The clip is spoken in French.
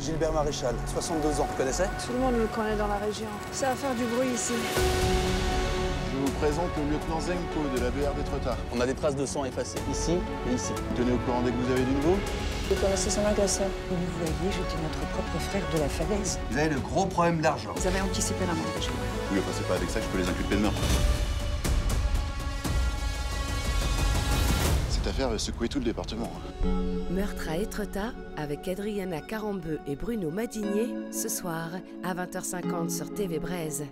Gilbert Maréchal, 62 ans. Vous connaissez Tout le monde le connaît dans la région. Ça va faire du bruit ici. Je vous présente le lieutenant Zenko de la BR d'Étretat. On a des traces de sang effacées, ici et ici. Tenez au courant dès que vous avez du nouveau. Vous connaissez son magasin Vous voyez, j'étais notre propre frère de la falaise. Vous avez de gros problèmes d'argent. Vous avez anticipé la mort de Gilbert. Oui, enfin, c'est pas avec ça que je peux les inculper de meurtre. Cette affaire secouer tout le département. Meurtre à Étretat avec Adriana Carambeu et Bruno Madinier ce soir à 20h50 sur TV Braise.